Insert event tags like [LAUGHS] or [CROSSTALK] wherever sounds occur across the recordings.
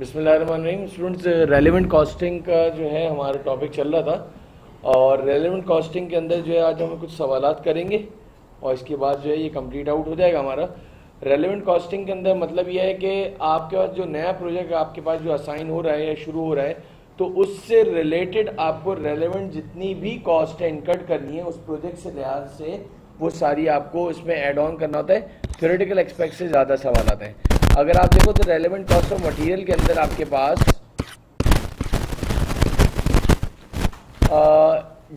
बिस्मिल्लाहिर्रहमानिर्रहीम। Students relevant costing का जो है हमारा टॉपिक चल रहा था। और रेलिवेंट कॉस्टिंग के अंदर जो है आज हम कुछ सवाल करेंगे। और इसके बाद जो है ये कंप्लीट आउट हो जाएगा हमारा। रेलिवेंट कॉस्टिंग के अंदर मतलब ये है कि आपके पास जो नया प्रोजेक्ट आपके पास जो असाइन हो रहा है या शुरू हो रहा है तो उससे रिलेटेड आपको रेलेवेंट जितनी भी कॉस्ट है इनकट करनी है, उस प्रोजेक्ट से लिहाज से वो सारी आपको इसमें एड ऑन करना होता है। थ्योरेटिकल एक्सपेक्ट से ज़्यादा सवाल आते हैं। अगर आप देखो तो रेलिवेंट कॉस्ट ऑफ़ मटेरियल के अंदर आपके पास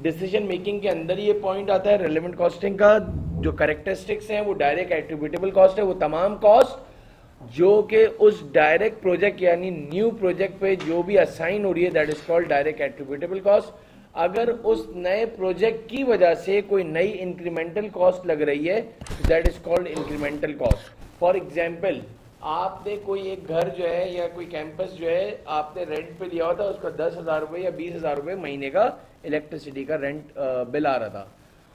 डिसीज़न मेकिंग के अंदर ये पॉइंट आता है रेलिवेंट कॉस्टिंग का, जो करेक्टरिस्टिक्स हैं, वो डायरेक्ट एट्रीब्यूटेबल कॉस्ट है, वो तमाम कॉस्ट जो कि उस डायरेक्ट प्रोजेक्ट यानी न्यू प्रोजेक्ट पे जो भी असाइन हो रही है that is called direct attributable cost अगर उस नए प्रोजेक्ट की वजह से कोई नई इंक्रीमेंटल कॉस्ट लग रही है that is called incremental cost for example आपने कोई एक घर जो है या कोई कैंपस जो है, आपने रेंट पे लिया हुआ था उसका दस हज़ार रुपये या बीस हज़ार रुपये महीने का इलेक्ट्रिसिटी का रेंट बिल आ रहा था।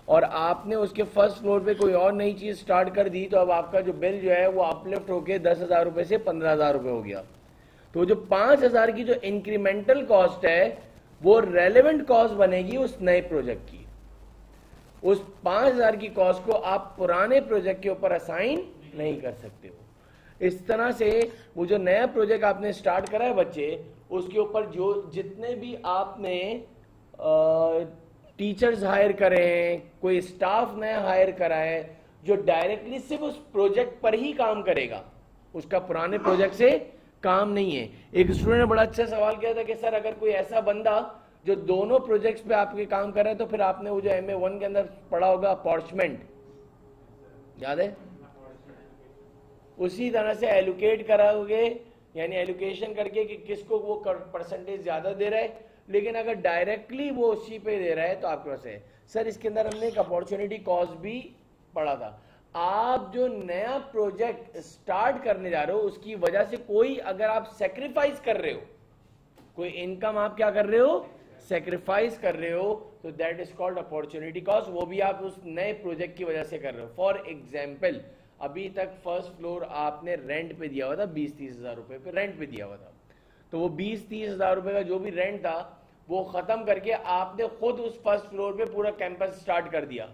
और आपने उसके फ़र्स्ट फ्लोर पे कोई और नई चीज़ स्टार्ट कर दी तो अब आपका जो बिल जो है, वो अपलिफ्ट होके दस हज़ार रुपये से पंद्रह हज़ार रुपये हो गया। तो जो पाँच हज़ार की जो इंक्रीमेंटल कॉस्ट है, वो रेलिवेंट कॉस्ट बनेगी उस नए प्रोजेक्ट की। उस पाँच हज़ार की कॉस्ट को आप पुराने प्रोजेक्ट के ऊपर असाइन नहीं कर सकते हो। इस तरह से वो जो नया प्रोजेक्ट आपने स्टार्ट करा है बच्चे, उसके ऊपर जो जितने भी आपने टीचर्स हायर करे हैं, कोई स्टाफ नया हायर करा है, जो डायरेक्टली सिर्फ़ उस प्रोजेक्ट पर ही काम करेगा, उसका पुराने प्रोजेक्ट से काम नहीं है। एक स्टूडेंट ने बड़ा अच्छा सवाल किया था कि, सर, अगर कोई ऐसा बंदा जो दोनों प्रोजेक्ट्स पे आपके काम कर रहा है तो फिर आपने वो जो एम ए वन के अंदर पढ़ा होगा अपॉर्चमेंट याद है? उसी तरह से एलोकेट कराओगे, यानी एलोकेशन करके कि किसको वो परसेंटेज ज़्यादा दे रहा है। लेकिन अगर डायरेक्टली वो उसी पे दे रहा है तो आपके पास है। सर, इसके अंदर हमने एक अपॉर्चुनिटी कॉस्ट भी पढ़ा था। आप जो नया प्रोजेक्ट स्टार्ट करने जा रहे हो, उसकी वजह से कोई अगर आप सेक्रीफाइस कर रहे हो, कोई इनकम आप क्या कर रहे हो? सेक्रीफाइस कर रहे हो तो that is called opportunity cost वो भी आप उस नए प्रोजेक्ट की वजह से कर रहे हो। फॉर एग्ज़ाम्पल अभी तक फ़र्स्ट फ्लोर आपने रेंट पे दिया हुआ था बीस तीस हज़ार रुपए पे रेंट पे दिया हुआ था। तो वो बीस तीस हज़ार रुपए का जो भी रेंट था, वो खत्म करके आपने खुद उस फ़र्स्ट फ्लोर पे पूरा कैंपस स्टार्ट कर दिया।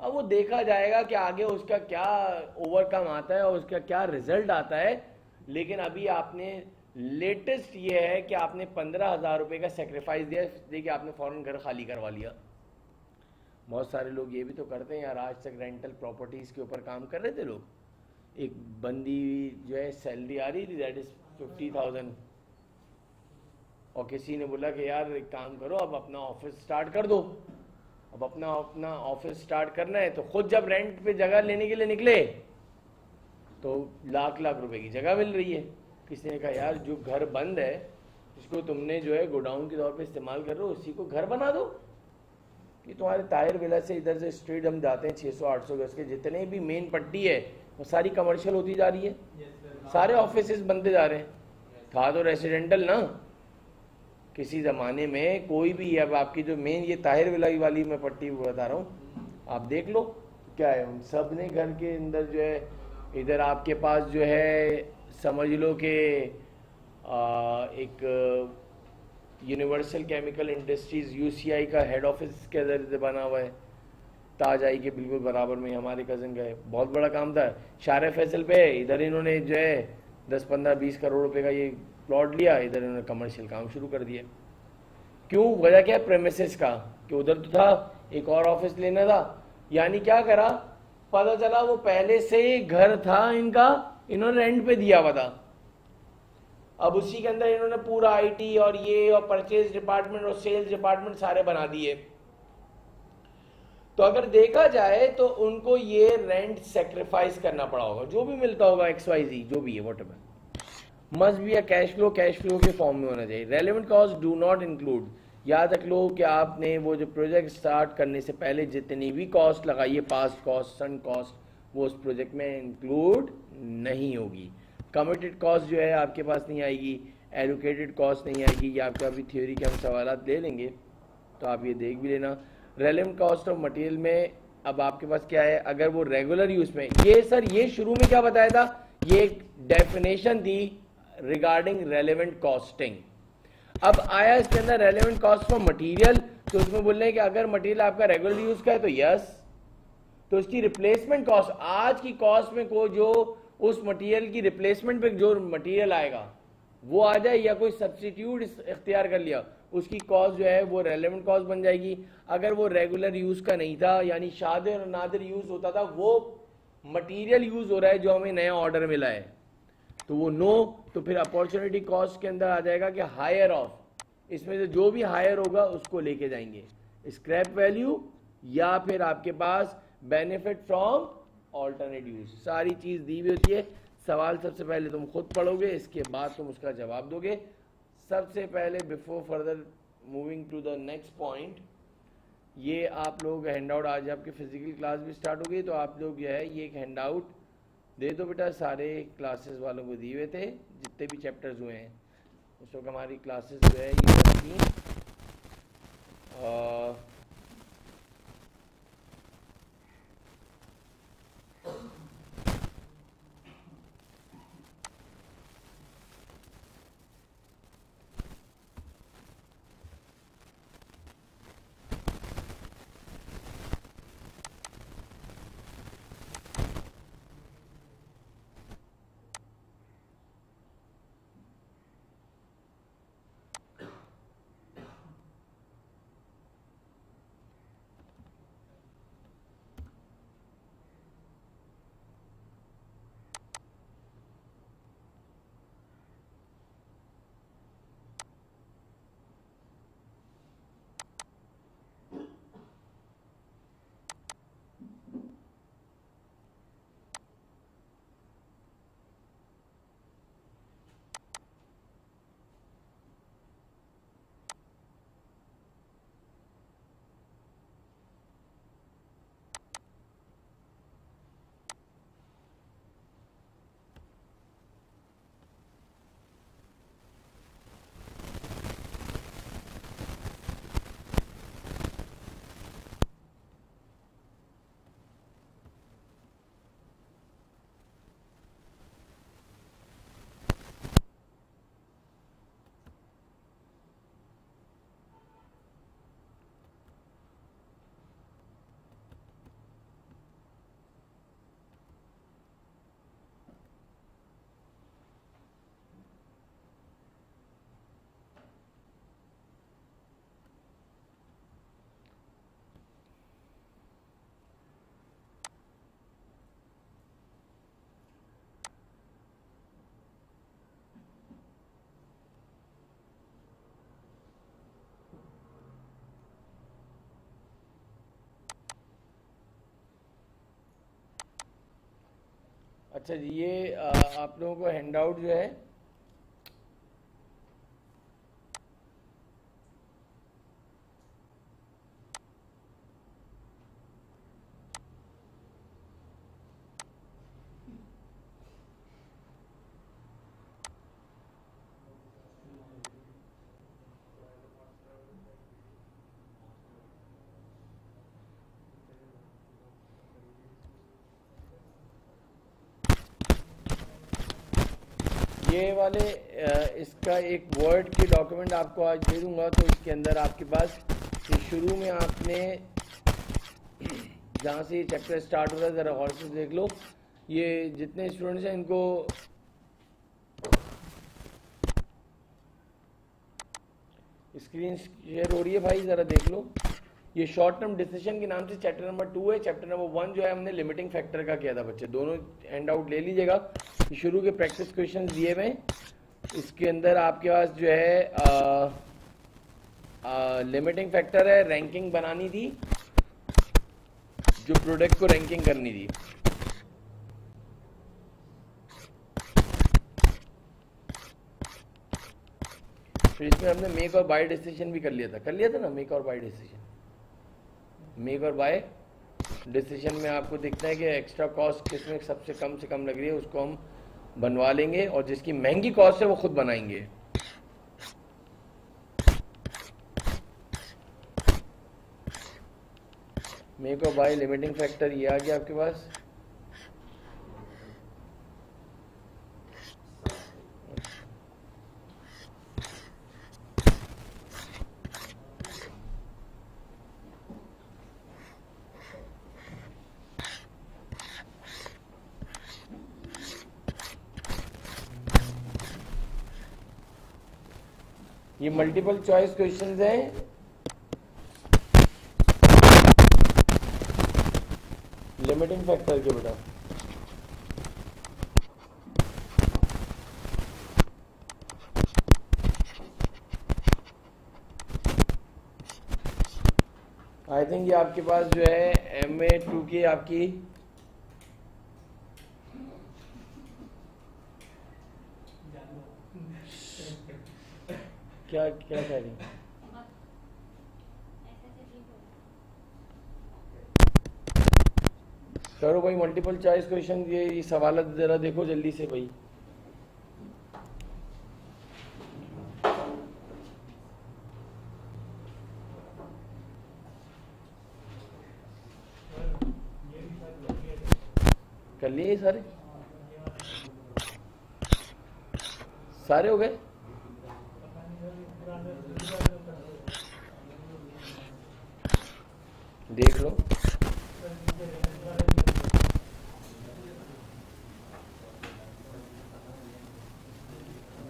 अब वो देखा जाएगा कि आगे उसका क्या ओवरकम आता है और उसका क्या रिज़ल्ट आता है। लेकिन अभी आपने लेटेस्ट ये है कि आपने पंद्रह हज़ार रुपए का सेक्रीफाइस दिया, देखिए आपने फ़ौरन घर खाली करवा लिया। बहुत सारे लोग ये भी तो करते हैं यार, आज तक रेंटल प्रॉपर्टीज़ के ऊपर काम कर रहे थे लोग। एक बंदी जो है सैलरी आ रही थी दैट इज़ फिफ्टी थाउज़ेंड और किसी ने बोला कि यार, एक काम करो, अब अपना ऑफ़िस स्टार्ट कर दो। अब अपना अपना ऑफ़िस स्टार्ट करना है तो खुद जब रेंट पे जगह लेने के लिए निकले तो लाख लाख रुपए की जगह मिल रही है। किसी ने कहा, यार, जो घर बंद है जिसको तुमने जो है, गोडाउन के तौर पे इस्तेमाल कर रहे हो उसी को घर बना दो। कि तुम्हारे टायर विला से इधर से स्ट्रीट हम जाते हैं 600-800 गज के। जितने भी मेन पट्टी है वो सारी कमर्शियल होती जा रही है। Yes, सारे ऑफ़िस बनते जा रहे हैं। था तो रेसिडेंटल ना? किसी ज़माने में कोई भी अब आपकी जो मेन ये ताहिर विलाई वाली मैं पट्टी बता रहा हूँ आप देख लो क्या है। उन सबने घर के अंदर जो है इधर आपके पास जो है समझ लो कि एक यूनिवर्सल केमिकल इंडस्ट्रीज़ यूसीआई का हेड ऑफ़िस के ज़रिए बना हुआ है। ताज आई के बिल्कुल बराबर में हमारे कज़न है। बहुत बड़ा काम था। शार फैसल पे इधर इन्होंने जो है, दस पंद्रह बीस करोड़ रुपए का ये प्लॉट लिया। इधर इन्होंने कमर्शियल काम शुरू कर दिया क्यों? वजह क्या प्रेमिस का? कि उधर तो था, एक और ऑफ़िस लेना था। यानी क्या करा? पता चला वो पहले से ही घर था इनका। इन्होंने रेंट पे दिया हुआ था। अब उसी के अंदर इन्होंने पूरा आईटी और ये और परचेज डिपार्टमेंट और सेल्स डिपार्टमेंट सारे बना दिए। तो अगर देखा जाए तो उनको ये रेंट सेक्रीफाइस करना पड़ा होगा। जो भी मिलता होगा एक्स वाई जी जो भी है whatever must a cash flow cash flow के फॉर्म में होना चाहिए। Relevant cost do not include याद रख लो कि आपने वो जो प्रोजेक्ट स्टार्ट करने से पहले जितनी भी कॉस्ट लगाई है पास्ट कॉस्ट सन कॉस्ट वो उस प्रोजेक्ट में इंक्लूड नहीं होगी। कमिटेड कॉस्ट जो है आपके पास नहीं आएगी एलोकेटेड कॉस्ट नहीं आएगी, ये आपका अभी थ्योरी के हम सवाल ले लेंगे तो आप ये देख भी लेना। रेलिवेंट कॉस्ट ऑफ़ मटेरियल में अब आपके पास क्या है? अगर वो रेगुलर यूज़ में, ये सर, ये शुरू में क्या बताया था? ये एक डेफिनेशन थी रिगार्डिंग रेलेवेंट कॉस्टिंग अब आया इसके अंदर रेलेवेंट कॉस्ट फॉर मटेरियल तो उसमें बोल रहे हैं कि अगर मटेरियल आपका रेगुलर यूज़ का है तो यस तो इसकी रिप्लेसमेंट कॉस्ट आज की कॉस्ट में को जो उस मटेरियल की रिप्लेसमेंट पे जो मटेरियल आएगा, वो आ जाए या कोई सब्सिट्यूट इख्तियार कर लिया, उसकी कॉस्ट जो है वो रेलेवेंट कॉस्ट बन जाएगी। अगर वो रेगुलर यूज़ का नहीं था, यानी शादिर और नादिर यूज़ होता था, वो मटेरियल यूज़ हो रहा है जो हमें नया ऑर्डर मिला है। तो वो नो तो फिर अपॉर्चुनिटी कॉस्ट के अंदर आ जाएगा कि हायर ऑफ़ इसमें से जो भी हायर होगा, उसको लेके जाएँगे। स्क्रैप वैल्यू या फिर आपके पास बेनिफिट फ्रॉम ऑल्टरनेट यूज़ सारी चीज़ दी हुई होती है। सवाल सबसे पहले तुम खुद पढ़ोगे, इसके बाद तुम उसका जवाब दोगे। सबसे पहले before further moving to the next point ये आप लोग हैंड आउट आज आपकी फ़िज़िकल क्लास भी स्टार्ट हो गई तो आप लोग जो है, ये एक हैंड आउट दे दो बेटा। सारे क्लासेस वालों को दिए हुए थे, जितने भी चैप्टर्स हुए हैं। उस वक्त हमारी क्लासेस जो है, ये थी अच्छा जी ये आप लोगों को हैंड आउट जो है ये वाले इसका एक वर्ड की डॉक्यूमेंट आपको आज दे दूँगा तो इसके अंदर आपके पास शुरू में आपने जहाँ से ये चैप्टर स्टार्ट हो रहा है, ज़रा गौर से देख लो। ये जितने स्टूडेंट्स हैं, इनको स्क्रीन शेयर हो रही है भाई, ज़रा देख लो। ये शॉर्ट टर्म डिसीज़न के नाम से चैप्टर नंबर टू है। चैप्टर नंबर वन जो है, हमने लिमिटिंग फैक्टर का किया था, बच्चे। दोनों हैंड आउट ले लीजिएगा। शुरू के प्रैक्टिस क्वेश्चन दिए हुए इसके अंदर आपके पास जो है लिमिटिंग फैक्टर है रैंकिंग बनानी थी, जो प्रोडक्ट को रैंकिंग करनी थी। फिर इसमें हमने मेक और बाय डिसीज़न भी कर लिया था। कर लिया था ना make or buy decision make or buy decision में आपको दिखता है कि एक्स्ट्रा कॉस्ट किसमें सबसे कम से कम लग रही है, उसको हम बनवा लेंगे और जिसकी महँगी कॉस्ट है वो खुद बनाएँगे। मेरे को बाय लिमिटिंग फैक्टर ये आ गया आपके पास। मल्टीपल चॉइस क्वेश्चन हैं। लिमिटिंग फैक्टर के बेटा। आई थिंक ये आपके पास जो है एम ए टू की आपकी क्या कह रही करो भाई मल्टीपल चॉइस क्वेश्चन ये सवाल जरा देखो जल्दी से भाई। कर लिए सारे? सारे हो गए? देख लो।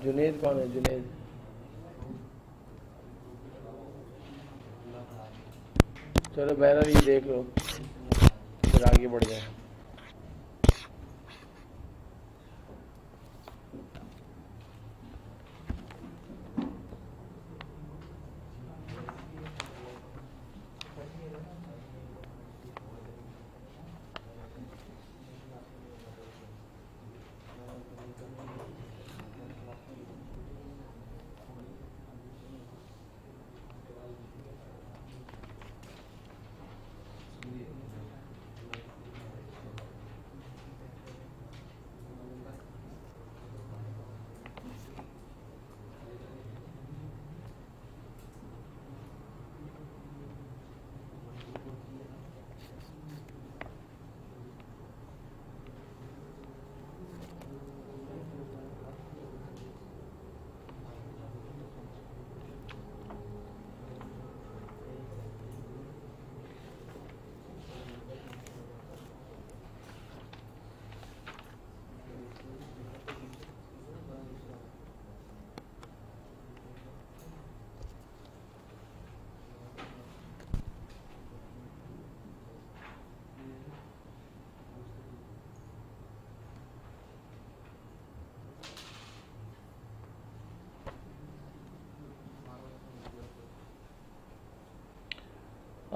जुनेद कौन है? जुनेद। चलो बहरा ये देख लो। फिर आगे बढ़ जाए।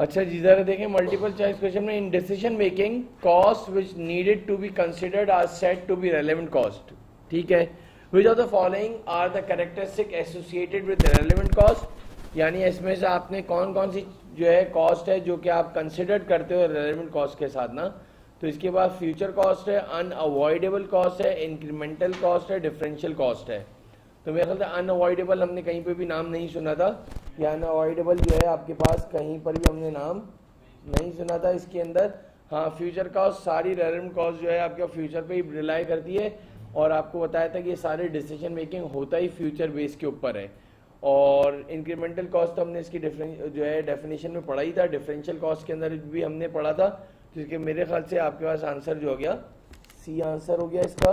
अच्छा जी जरा देखें मल्टीपल चॉइस क्वेश्चन में in decision making cost which needed to be considered are set to be relevant cost ठीक है? Which of the following are the characteristic associated with relevant cost यानी इसमें से आपने कौन कौन सी जो है कॉस्ट है जो कि आप कंसिडर करते हो रेलिवेंट कॉस्ट के साथ ना? तो इसके बाद फ्यूचर कॉस्ट है अनअवॉइडेबल कॉस्ट है इंक्रीमेंटल कॉस्ट है डिफरेंशियल कॉस्ट है। तो मेरा ख्याल अनअवॉइडेबल हमने कहीं पे भी नाम नहीं सुना था। या अनअवॉइडेबल जो है आपके पास कहीं पर भी हमने नाम नहीं सुना था इसके अंदर। हाँ फ्यूचर कॉस्ट सारी रेलेवेंट कॉस्ट जो है आपके फ्यूचर पे ही रिलाई करती है। और आपको बताया था कि ये सारे डिसीज़न मेकिंग होता ही फ्यूचर बेस के ऊपर है। और इंक्रीमेंटल कॉस्ट तो हमने इसकी डिफरें जो है डेफिनेशन में पढ़ा ही था। डिफरेंशियल कॉस्ट के अंदर भी हमने पढ़ा था। जिसके मेरे ख्याल से आपके पास आंसर जो हो गया सी आंसर हो गया इसका।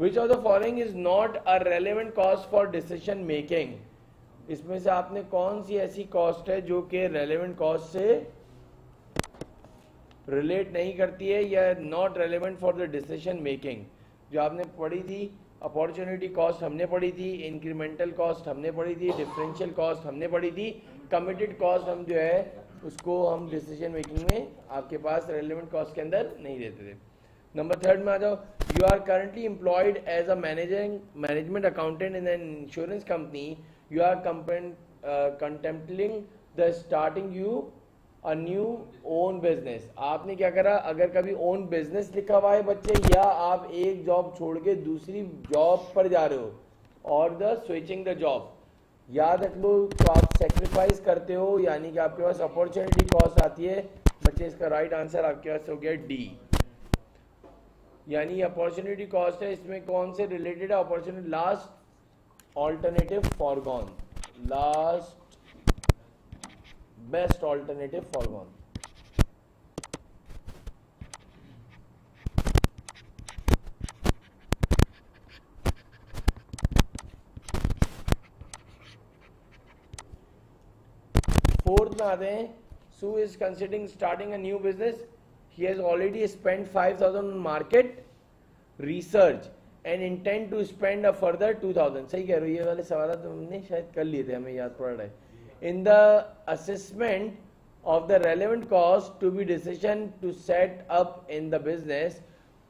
Which of the following is not a relevant cost for decision making इसमें से आपने कौन सी ऐसी कॉस्ट है जो कि रेलिवेंट कॉस्ट से रिलेट नहीं करती है या not relevant for the decision making जो आपने पढ़ी थी अपॉर्चुनिटी कॉस्ट हमने पढ़ी थी इंक्रीमेंटल कॉस्ट हमने पढ़ी थी डिफरेंशियल कॉस्ट हमने पढ़ी थी कमिटेड कॉस्ट हम जो है, उसको हम डिसीज़न मेकिंग में आपके पास रेलिवेंट कॉस्ट के अंदर नहीं देते थे। नंबर थर्ड में आ जाओ। You are currently employed as a managing management accountant in an insurance company you are contemplating the starting you a new own business आपने क्या करा? अगर कभी ओन बिज़नेस लिखा हुआ है बच्चे, या आप एक जॉब छोड़ के दूसरी जॉब पर जा रहे हो, और द स्विचिंग द जॉब याद रख लो तो आप सेक्रीफाइस करते हो, यानी कि आपके पास अपॉर्चुनिटी कॉस्ट आती है, बच्चे इसका राइट आंसर आपके पास हो गया डी यानी अपॉर्चुनिटी कॉस्ट है, इसमें कौन से रिलेटेड है? Opportunity last alternative forgone last best alternative forgone fourth में आते हैं Sue is considering starting a new business he has already spend 5000 on market research and intent to spend a further 2000 सही कह रहे हो ये वाले सवाल तो हमने शायद कर लिए थे हमें याद पड़ रहा है। In the assessment of the relevant cost to be decision to set up in the business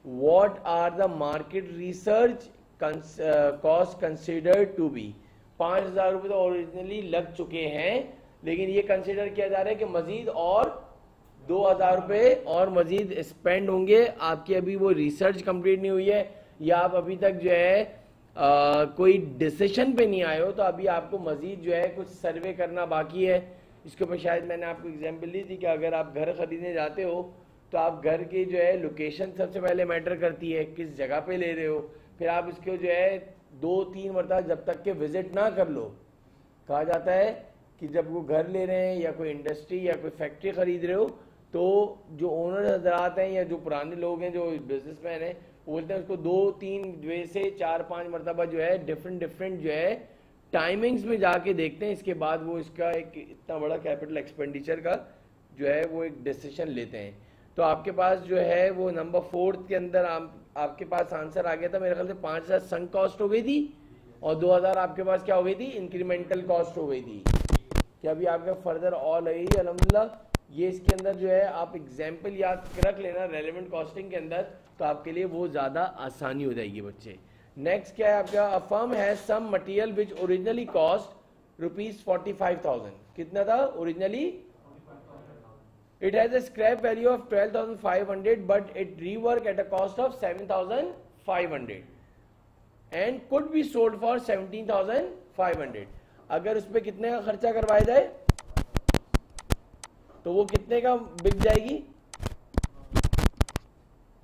what are the market research cons, uh, cost considered to be? पाँच हज़ार रुपए तो ओरिजिनली लग चुके हैं लेकिन ये कंसिडर किया जा रहा है कि मजीद और दो हज़ार रुपये और मजीद स्पेंड होंगे। आपकी अभी वो रिसर्च कंप्लीट नहीं हुई है या आप अभी तक जो है आ, कोई डिसीशन पे नहीं आए हो तो अभी आपको मजीद जो है कुछ सर्वे करना बाकी है। इसके ऊपर शायद मैंने आपको एग्ज़ाम्पल दी थी कि अगर आप घर खरीदने जाते हो तो आप घर की जो है लोकेशन सबसे पहले मैटर करती है किस जगह पे ले रहे हो। फिर आप इसको जो है दो तीन मरतबा जब तक के विज़िट ना कर लो। कहा जाता है कि जब वो घर ले रहे हैं या कोई इंडस्ट्री या कोई फैक्ट्री खरीद रहे हो तो जो ओनर हजरात हैं या जो पुराने लोग हैं जो बिजनेसमैन हैं वो बोलते हैं उसको दो तीन वे से चार पाँच मरतबा जो है डिफरेंट डिफरेंट जो है टाइमिंग्स में जाके देखते हैं। इसके बाद वो इसका एक इतना बड़ा कैपिटल एक्सपेंडिचर का जो है वो एक डिसीज़न लेते हैं। तो आपके पास जो है वो नंबर फोर्थ के अंदर आप, आपके पास आंसर आ गया था। मेरे ख्याल से पाँच हज़ार संक कॉस्ट हो गई थी और दो हज़ार आपके पास क्या हो गई थी? इंक्रीमेंटल कॉस्ट हो गई थी। कि अभी आपका फर्दर ऑल है अलहमदिल्ला ये इसके अंदर जो है, आप एग्ज़ाम्पल याद रख लेना रेलिवेंट कॉस्टिंग के अंदर तो आपके लिए वो ज़्यादा आसानी हो जाएगी बच्चे। नेक्स्ट क्या है आपका? A firm has some material which originally cost rupees forty five thousand कितना था? Originally it has scrap value of twelve thousand five hundred but it rework at a cost of seven thousand five hundred and could be sold for seventeen thousand five hundred अगर उस पर कितने का खर्चा करवाया जाए? तो वो कितने का बिक जाएगी?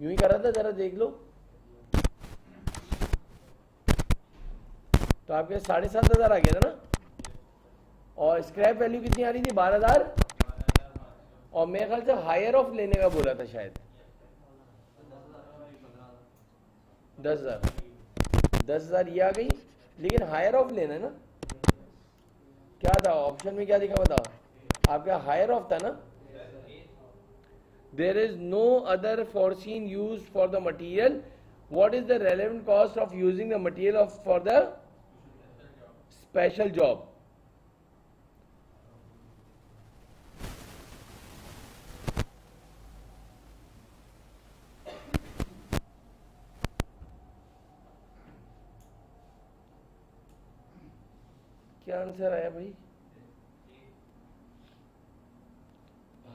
यूँ ही कर रहा था, जरा देख लो। तो आपके साढ़े सात हज़ार आ गया था ना? और स्क्रैप वैल्यू कितनी आ रही थी? बारह हज़ार? और मेरे ख्याल से हायर ऑफ़ लेने का बोला था शायद। दस हज़ार। दस हज़ार ये आ गई। लेकिन हायर ऑफ़ लेना है ना? क्या था? ऑप्शन में क्या दिखा बताओ? आपका हायर ऑफ़ था ना? There is no other foreseen use for the material what is the relevant cost of using the material of for the special job क्या आंसर आया भाई?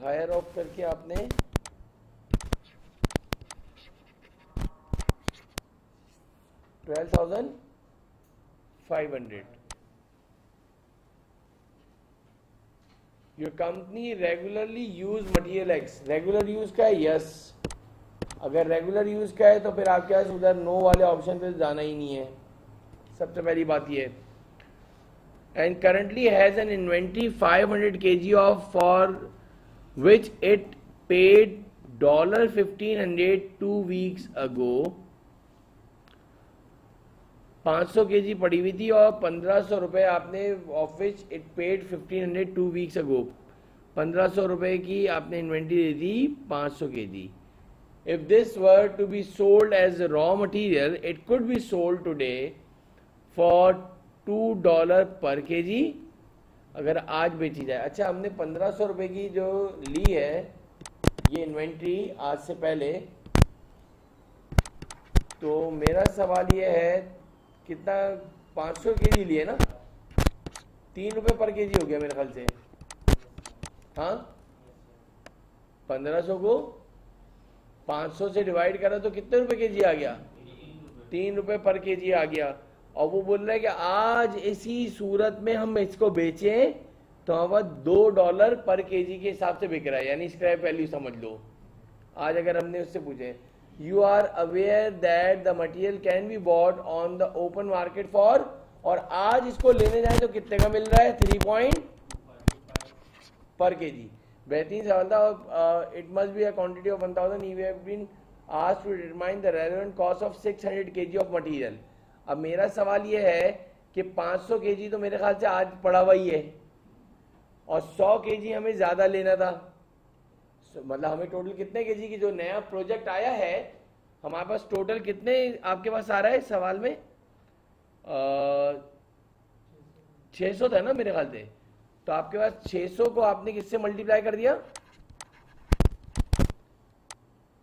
हायर ऑफ़ करके आपने twelve thousand five hundred. Your company regularly use material X regular use का है yes अगर regular use का है तो फिर आपके पास उधर नो वाले ऑप्शन पे जाना ही नहीं है। सबसे पहली बात ये। And currently has an inventory 500 G of for paid dollar fifteen hundred two weeks ago 500 kg पड़ी हुई थी और 1500 रुपए आपने of which it paid 1500 two weeks ago 1500 रुपए की आपने इन्वेंट्री दे दी 500 kg. If this were to be sold as raw material it could be sold today for two dollar per kg. अगर आज बेची जाए। अच्छा हमने 1500 रुपए की जो ली है, ये इन्वेंट्री आज से पहले तो मेरा सवाल ये है, कितना पाँच सौ के जी लिए ना? तीन रुपए पर के जी हो गया मेरे ख्याल से। हाँ? 1500 को 500 से डिवाइड करा तो कितने रुपए के जी आ गया? तीन रुपए पर के जी आ गया। और वो बोल रहे हैं कि आज इसी सूरत में हम इसको बेचें तो हम दो डॉलर पर केजी के हिसाब से बिक रहा है। यानी स्क्रैप वैल्यू समझ लो। आज अगर हमने उससे पूछे you are aware that the material can be bought on the open market for और आज इसको लेने जाए तो कितने का मिल रहा है? थ्री पॉइंट पर के जी बेहतरीन सवाल था it must be a of one thousand you have been asked to determine the relevant cost of 600 kg of material. अब मेरा सवाल ये है कि 500 kg तो मेरे ख्याल से आज पड़ा हुआ ही है। और 100 केजी हमें ज़्यादा लेना था। मतलब हमें टोटल कितने केजी की जो नया प्रोजेक्ट आया है, हमारे पास टोटल कितने आपके पास आ रहा है सवाल में? छह सौ था ना मेरे ख्याल से। तो आपके पास 600 को आपने किससे मल्टीप्लाई कर दिया?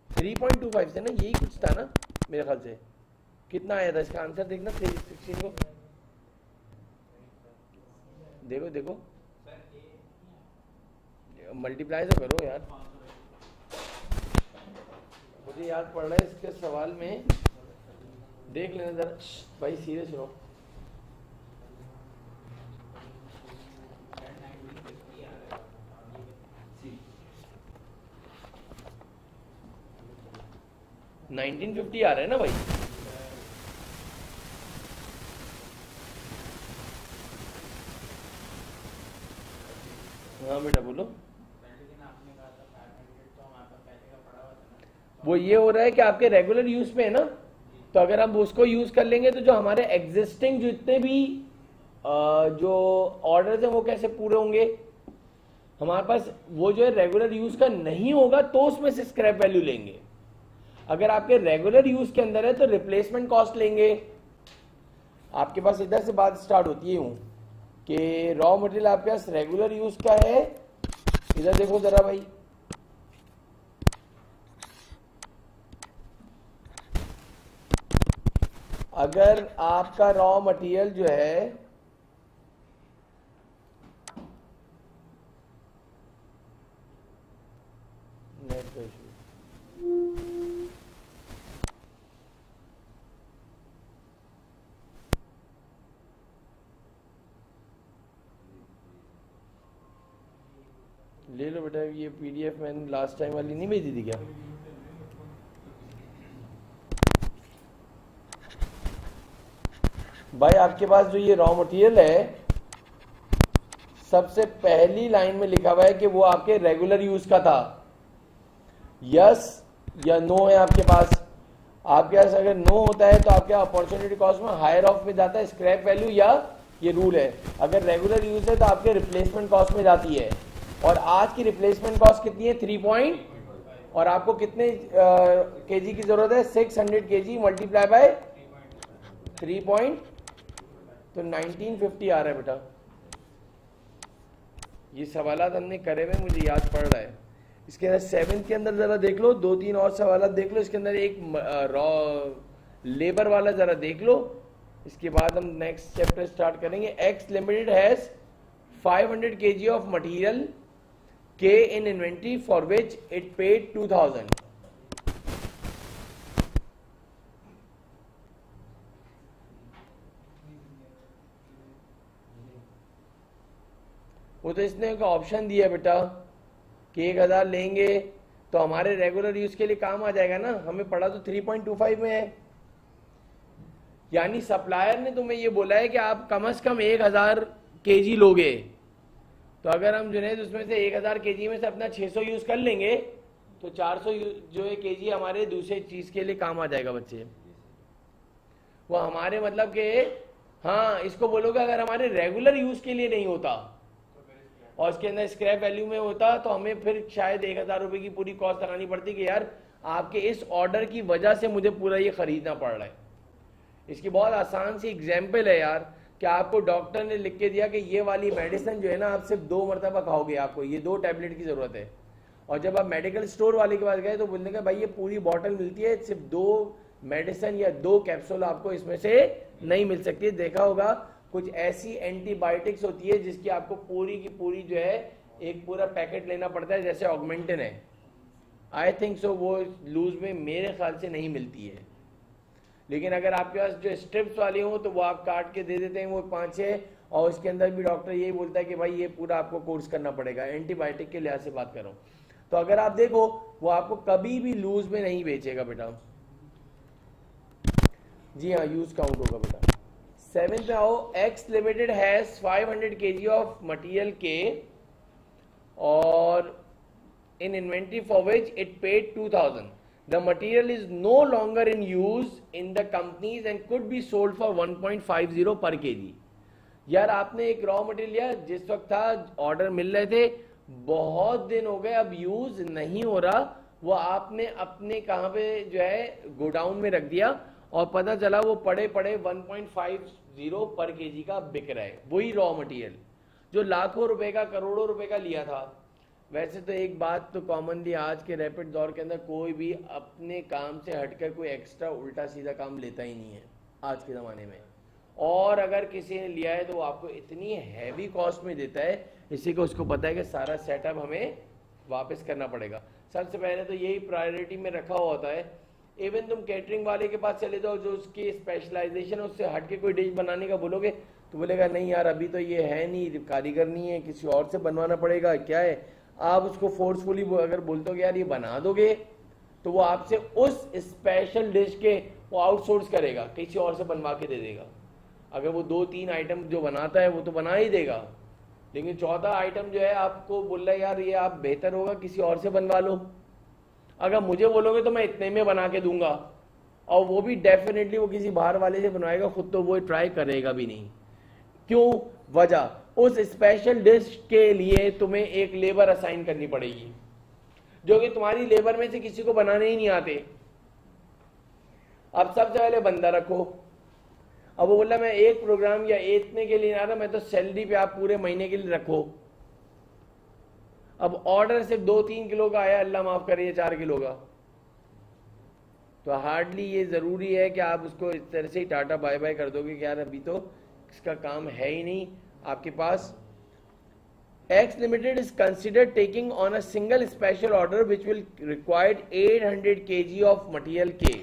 3.25 से ना, यही कुछ था ना मेरे ख्याल से। कितना आया था इसका आंसर देखना सिक्सटीन को। देखो देखो। मल्टीप्लाई तो करो यार। मुझे याद पड़ रहा है, इसके सवाल में देख लेना जरा। भाई सीरियस रहो। नाइनटीन फिफ्टी आ रहा है ना भाई? हाँ बेटा बोलो। वो ये हो रहा है कि आपके रेगुलर यूज़ पे है ना? तो अगर हम उसको यूज़ कर लेंगे तो जो हमारे एग्जिस्टिंग जितने भी जो ऑर्डर्स हैं वो कैसे पूरे होंगे? हमारे पास वो जो है रेगुलर यूज़ का नहीं होगा तो उसमें से स्क्रैप वैल्यू लेंगे। अगर आपके रेगुलर यूज़ के अंदर है तो रिप्लेसमेंट कॉस्ट लेंगे। आपके पास इधर से बात स्टार्ट होती है हूँ कि रॉ मटेरियल आपके पास रेगुलर यूज़ का है? इधर देखो जरा भाई। अगर आपका रॉ मटेरियल जो है ले लो बेटा, ये पीडीएफ मैंने लास्ट टाइम वाली नहीं भेजी थी क्या? भाई, आपके पास जो ये रॉ मटेरियल है, सबसे पहली लाइन में लिखा हुआ है कि वो आपके रेगुलर यूज़ का था। यस या नो है आपके पास? आपके पास अगर नो होता है तो आपके अपॉर्चुनिटी कॉस्ट में हायर ऑफ़ में जाता है स्क्रैप वैल्यू या ये रूल है। अगर रेगुलर यूज़ है तो आपके रिप्लेसमेंट कॉस्ट में जाती है। और आज की रिप्लेसमेंट कॉस्ट कितनी है? थ्री पॉइंट और आपको कितने केजी की ज़रूरत है? Six hundred kg multiply by three point तो नाइनटीन फिफ्टी आ रहा है बेटा। ये सवाल हमने करे हुए मुझे याद पड़ रहा है। इसके अंदर सेवन के अंदर जरा देख लो, दो तीन और सवाल देख लो। इसके अंदर एक रॉ लेबर वाला जरा देख लो। इसके बाद हम नेक्स्ट चैप्टर स्टार्ट करेंगे। X limited has 500 kg of material K in inventory for which it paid 2000. वो तो इसने का ऑप्शन दिया बेटा। कि एक हज़ार लेंगे तो हमारे रेगुलर यूज़ के लिए काम आ जाएगा ना। हमें पढ़ा तो 3.25 में है। यानी सप्लायर ने तुम्हें ये बोला है कि आप कम से कम एक हज़ार के लोगे। तो अगर हम जुनेद उसमें से एक हज़ार के में से अपना 600 यूज़ कर लेंगे तो 400 जो है के हमारे दूसरे चीज़ के लिए काम आ जाएगा बच्चे। वो हमारे मतलब के हाँ इसको बोलोगे अगर हमारे रेगुलर यूज़ के लिए नहीं होता, और इसके अंदर स्क्रैप वैल्यू में होता तो हमें फिर शायद एक हज़ार रुपए की पूरी कॉस्ट लगानी पड़ती कि यार, आपके इस ऑर्डर की वजह से मुझे पूरा ये खरीदना पड़ रहा है। इसकी बहुत आसान सी एग्ज़ाम्पल है यार। कि आपको डॉक्टर ने लिख के दिया कि ये वाली मेडिसिन जो है ना, आप सिर्फ़ दो मरतबा खाओगे आपको, ये दो टैबलेट की ज़रूरत है। और जब आप मेडिकल स्टोर वाले के पास गए तो बोलने का भाई, ये पूरी बॉटल मिलती है, सिर्फ़ दो मेडिसिन या दो कैप्सूल आपको इसमें से नहीं मिल सकती देखा होगा, कुछ ऐसी एंटीबायोटिक्स होती है जिसकी आपको पूरी की पूरी जो है, एक पूरा पैकेट लेना पड़ता है, जैसे ऑगमेंटन है। आई थिंक सो वो लूज में मेरे ख्याल से नहीं मिलती है। लेकिन अगर आपके पास जो स्ट्रिप्स वाली हो तो वो आप काट के दे देते हैं वो पाँच छः और उसके अंदर भी डॉक्टर यही बोलता है कि भाई, ये पूरा आपको कोर्स करना पड़ेगा। एंटीबायोटिक के लिहाज से बात करो तो अगर आप देखो, वो आपको कभी भी लूज में नहीं बेचेगा बेटा। जी हाँ यूज़ काउंट होगा बेटा। सेवन पे आओ X limited has 500 kg of material के और in inventory for which it paid 2000 the material is no longer in use in the companies and could be sold for 1.50 per kg. यार, आपने एक raw material लिया, जिस वक्त था order मिल रहे थे, बहुत दिन हो गए, अब यूज़ नहीं हो रहा, वो आपने अपने कहाँ पे जो है, गोडाउन में रख दिया, और पता चला वो पड़े पड़े 1.50 पर केजी का बिक रहा है, वही रॉ मटेरियल जो लाखों रुपए का, करोड़ों रुपए का लिया था। वैसे तो एक बात तो कॉमनली आज के रैपिड दौर के अंदर कोई भी अपने काम से हटकर कोई एक्स्ट्रा उल्टा सीधा काम लेता ही नहीं है आज के ज़माने में। और अगर किसी ने लिया है तो वो आपको इतनी हैवी कॉस्ट में देता है, इसी को उसको पता है कि सारा सेटअप हमें वापस करना पड़ेगा। सबसे पहले तो यही प्रायोरिटी में रखा हुआ होता है इवन तुम कैटरिंग वाले के पास चले जाओ, जो उसकी स्पेशलाइजेशन है, उससे हट के कोई डिश बनाने का बोलोगे तो बोलेगा, नहीं यार, अभी तो ये है नहीं, कारीगर नहीं है, किसी और से बनवाना पड़ेगा, क्या है? आप उसको फोर्सफुली अगर बोलते हो यार ये बना दोगे तो वो आपसे उस स्पेशल डिश के वो आउटसोर्स करेगा, किसी और से बनवा के दे देगा। अगर वो दो तीन आइटम जो बनाता है, वो तो बना ही देगा। लेकिन चौथा आइटम जो है, आपको बोल रहा है, यार, ये आप बेहतर होगा, किसी और से बनवा लो। अगर मुझे बोलोगे तो मैं इतने में बना के दूँगा। और वो भी डेफिनेटली वो किसी बाहर वाले से बनवाएगा, खुद तो वो ट्राई करेगा भी नहीं। क्यों? वजह उस स्पेशल डिश के लिए तुम्हें एक लेबर असाइन करनी पड़ेगी। जो कि तुम्हारी लेबर में से किसी को बनाने ही नहीं आते। अब सबसे पहले बंदा रखो। अब वो बोला, मैं एक प्रोग्राम या इतने के लिए आ रहा, मैं तो सैलरी पे आप पूरे महीने के लिए रखो। अब ऑर्डर सिर्फ़ दो तीन किलो का आया, अल्लाह माफ़ करिए चार किलो का। तो हार्डली ये ज़रूरी है कि आप उसको इस तरह से ही टाटा बाय बाय कर दोगे कि यार अभी तो इसका काम है ही नहीं। आपके पास। X limited is consider taking on a single special order which will required 800 hundred kg of material K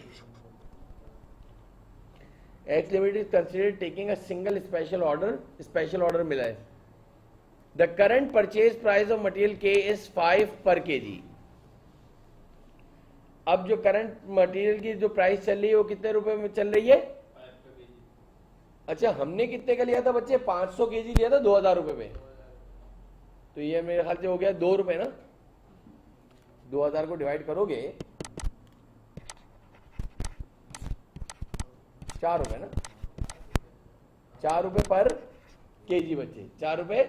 X limited is consider taking a single special order special order मिला है। The current purchase price of material K is five per kg अब जो current material की जो price चल रही है वो कितने रुपए में चल रही है? अच्छा हमने कितने का लिया था बच्चे? 500 केजी लिया था 2000 रुपए में। तो ये मेरे ख्याल से हो गया दो रुपए ना? 2000 को डिवाइड करोगे, चार रुपए ना? चार रुपए पर केजी बच्चे, चार रुपए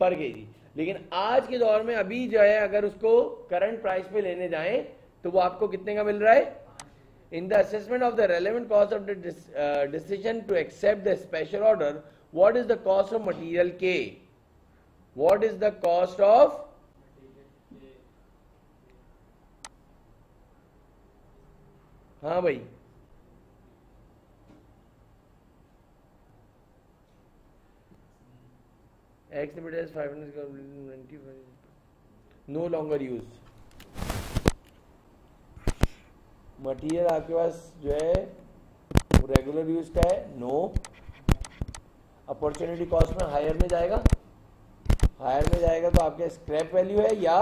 पर केजी। लेकिन आज के दौर में अभी जो है, अगर उसको करंट प्राइस पे लेने जाएँ तो वो आपको कितने का मिल रहा है? in the assessment of the relevant cost of the uh, decision to accept the special order, what is the cost of material K? What is the cost of हाँ भाई X limited is 595 no longer used Material आपके पास जो है, वो regular use का है no opportunity cost में हायर में जाएगा। हायर में जाएगा तो आपके स्क्रैप वैल्यू है या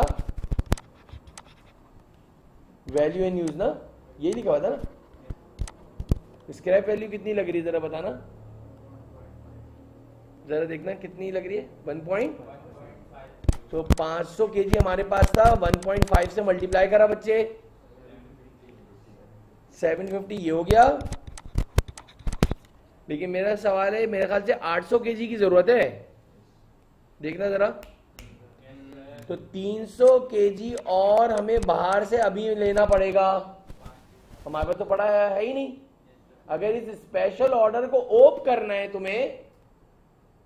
वैल्यू इन यूज़ ना? ये लिखा हुआ था ना? स्क्रैप वैल्यू कितनी लग रही है जरा बताना। जरा देखना कितनी लग रही है। वन पॉइंट तो 500 केजी हमारे पास था 1.5 से मल्टीप्लाई करा बच्चे। 750 ये हो गया। लेकिन मेरा सवाल है, मेरे ख्याल से 800 केजी की ज़रूरत है। देखना जरा। तो 300 केजी और हमें बाहर से अभी लेना पड़ेगा। हमारे पास तो पड़ा है, ही नहीं। अगर इस स्पेशल ऑर्डर को ओप करना है तुम्हें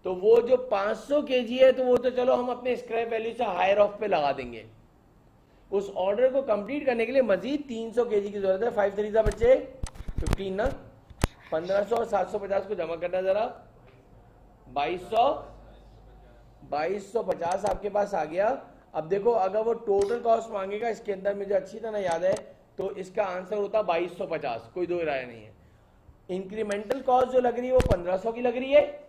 तो वो जो 500 केजी है तो वो तो चलो हम अपने स्क्रैप वैल्यू से हायर ऑफ़ पे लगा देंगे। उस ऑर्डर को कंप्लीट करने के लिए मजीद 300 केजी की ज़रूरत है। फाइव थ्री बच्चे। 15 ना? 1500 और 750 को जमा करना जरा। 2200 2250 आपके पास आ गया। अब देखो, अगर वो टोटल कॉस्ट मांगेगा, इसके अंदर मुझे अच्छी तरह याद है तो इसका आंसर होता 2250 कोई दो राय नहीं है। इंक्रीमेंटल कॉस्ट जो लग रही है, वो 1500 की लग रही है।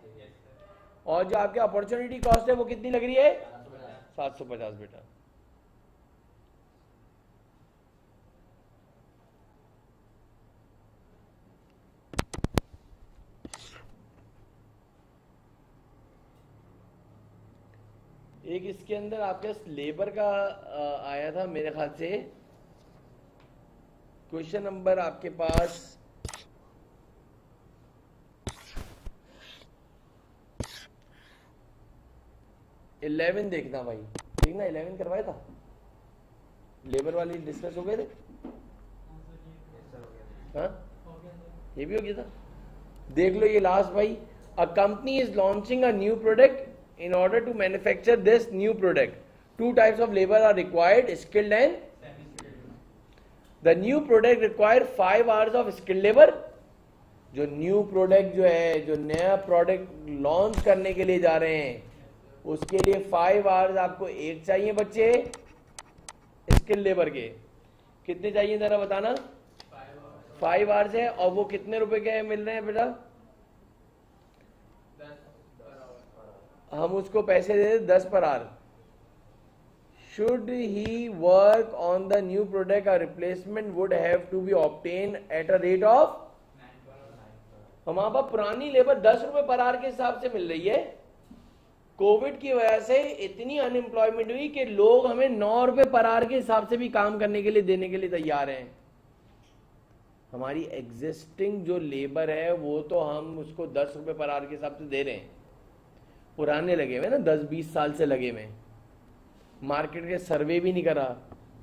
और जो आपके अपॉर्चुनिटी कॉस्ट है, वो कितनी लग रही है? 750 बेटा एक इसके अंदर आपके लेबर का आया था मेरे ख्याल से। क्वेश्चन नंबर आपके पास। इलेवन देखना भाई। ठीक ना? इलेवन करवाया था? लेबर वाली डिस्कस हो गए थे? हाँ? ये भी हो गया था? देख लो ये लास्ट भाई। A company is launching a new product in order to manufacture this new product two types of labour are required skilled and the new product require five hours of skilled labour जो new product जो है, जो नया product launch करने के लिए जा रहे हैं, उसके लिए फाइव आवर्स आपको एक चाहिए बच्चे स्किल लेबर के। कितने चाहिए जरा बताना? फाइव आवर्स है, और वो कितने रुपए के मिल रहे हैं बेटा? हम उसको पैसे दे दें दस पर are. Should he work on the new product और replacement would have to be obtained at a rate of हमारे पास पुरानी लेबर दस रुपए पर आर के हिसाब से मिल रही है। कोविड की वजह से इतनी अनएम्प्लॉयमेंट हुई कि लोग हमें नौ रुपए पर आर के हिसाब से भी काम करने के लिए, देने के लिए तैयार हैं। हमारी एग्जिस्टिंग जो लेबर है, वो तो हम उसको दस रुपए पर आर के हिसाब से दे रहे हैं। पुराने लगे हुए ना, दस, बीस साल से लगे हुए मार्केट के सर्वे भी नहीं करा।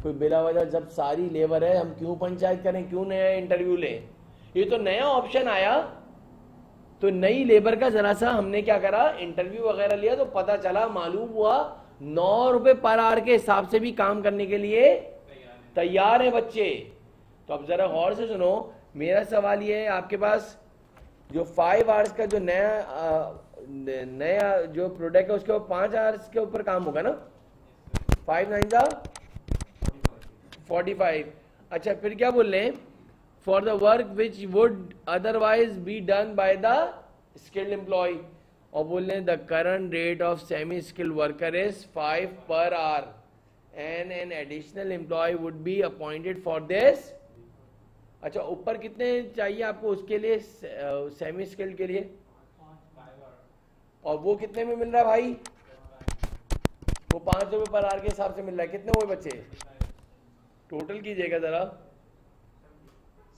कोई बिला वजह जब सारी लेबर है, हम क्यों पंचायत करें, क्यों नया इंटरव्यू लें? ये तो नया ऑप्शन आया। तो नई लेबर का जरा सा हमने क्या करा इंटरव्यू वगैरह लिया तो पता चला, मालूम हुआ, नौ रुपए पर आर के हिसाब से भी काम करने के लिए तैयार है बच्चे। तो अब जरा गौर से सुनो, मेरा सवाल ये है, आपके पास जो फाइव आवर्स का जो नया नया जो प्रोडक्ट है, उसके ऊपर पाँच आवर्स के ऊपर काम होगा ना? फाइव नाइन जा फोर्टी फाइव अच्छा फिर क्या बोल रहे हैं? For the work which would otherwise be done by the skilled employ और बोल रहे हैं the current rate of semi skilled worker is five per hour and an additional employ would be appointed for this अच्छा ऊपर कितने चाहिए आपको उसके लिए सेमी स्किल्ड के लिए? और वो कितने में मिल रहा है भाई? वो पाँच रुपए पर आर के हिसाब से मिल रहा है। कितने हुए बच्चे? टोटल कीजिएगा जरा।